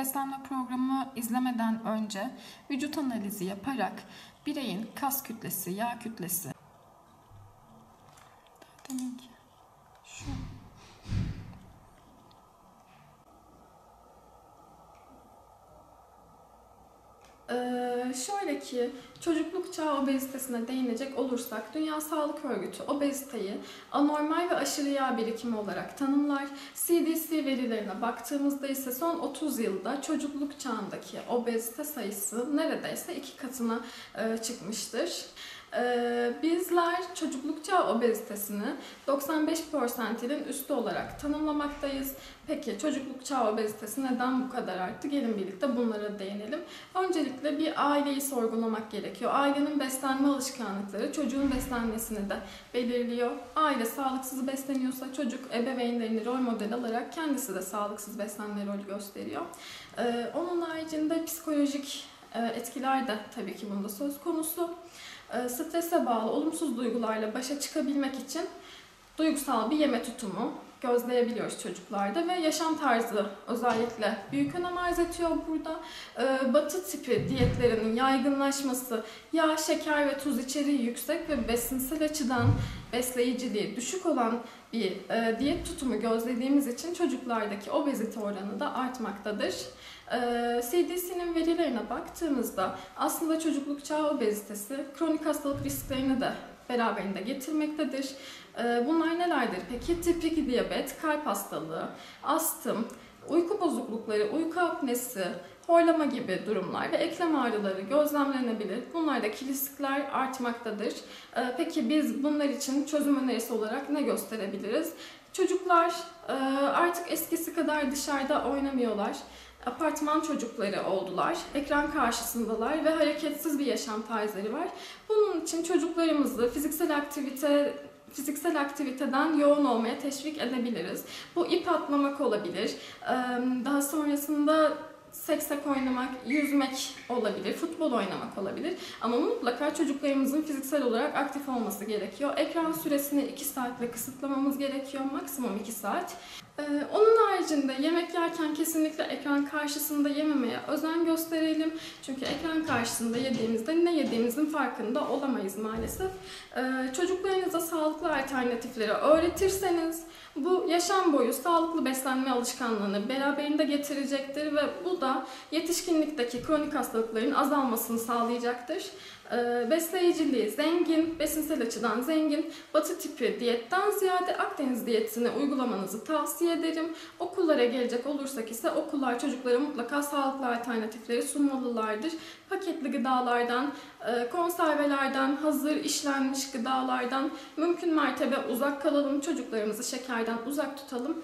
beslenme programı izlemeden önce vücut analizi yaparak bireyin kas kütlesi, yağ kütlesi şöyle ki çocukluk çağı obezitesine değinecek olursak Dünya Sağlık Örgütü obeziteyi anormal ve aşırı yağ birikimi olarak tanımlar. CDC verilerine baktığımızda ise son 30 yılda çocukluk çağındaki obezite sayısı neredeyse iki katına e, çıkmıştır. Ee, bizler çocukluk çağı obezitesini 95 persentilin üstü olarak tanımlamaktayız. Peki çocukluk çağı obezitesi neden bu kadar arttı? Gelin birlikte bunlara değinelim. Öncelikle bir aileyi sorgulamak gerekiyor. Ailenin beslenme alışkanlıkları çocuğun beslenmesini de belirliyor. Aile sağlıksız besleniyorsa çocuk ebeveynlerini rol model alarak kendisi de sağlıksız beslenme rolü gösteriyor. Ee, onun haricinde psikolojik e, etkiler de tabii ki bunda söz konusu. E, strese bağlı olumsuz duygularla başa çıkabilmek için duygusal bir yeme tutumu gözleyebiliyoruz çocuklarda ve yaşam tarzı özellikle büyük önem arz ediyor burada. E, batı tipi diyetlerinin yaygınlaşması, yağ, şeker ve tuz içeriği yüksek ve besinsel açıdan besleyiciliği düşük olan bir e, diyet tutumu gözlediğimiz için çocuklardaki obezite oranı da artmaktadır. Ee, CDC'nin verilerine baktığımızda aslında çocukluk çağı obezitesi kronik hastalık risklerini de beraberinde getirmektedir. Ee, bunlar nelerdir peki? Tipik diyabet, kalp hastalığı, astım, uyku bozuklukları, uyku apnesi, horlama gibi durumlar ve eklem ağrıları gözlemlenebilir. Bunlardaki riskler artmaktadır. Ee, peki biz bunlar için çözüm önerisi olarak ne gösterebiliriz? Çocuklar e, artık eskisi kadar dışarıda oynamıyorlar apartman çocukları oldular. Ekran karşısındalar ve hareketsiz bir yaşam tarzları var. Bunun için çocuklarımızı fiziksel aktivite fiziksel aktiviteden yoğun olmaya teşvik edebiliriz. Bu ip atlamak olabilir. Daha sonrasında seksek oynamak, yüzmek olabilir, futbol oynamak olabilir. Ama mutlaka çocuklarımızın fiziksel olarak aktif olması gerekiyor. Ekran süresini 2 saatle kısıtlamamız gerekiyor, maksimum 2 saat. Ee, onun haricinde yemek yerken kesinlikle ekran karşısında yememeye özen gösterelim. Çünkü ekran karşısında yediğimizde ne yediğimizin farkında olamayız maalesef. Ee, çocuklarınıza sağlıklı alternatifleri öğretirseniz bu yaşam boyu sağlıklı beslenme alışkanlığını beraberinde getirecektir ve bu da yetişkinlikteki kronik hastalıkların azalmasını sağlayacaktır. Ee, besleyiciliği zengin, besinsel açıdan zengin, batı tipi diyetten ziyade Akdeniz diyetini uygulamanızı tavsiye ederim. Okullara gelecek olursak ise okullar çocuklara mutlaka sağlıklı alternatifleri sunmalılardır. Paketli gıdalardan, e, konservelerden, hazır işlenmiş gıdalardan mümkün mertebe uzak kalalım. Çocuklarımızı şekerden uzak tutalım.